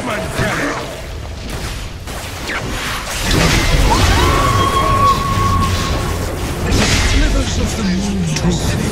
Come! Slivers of the moon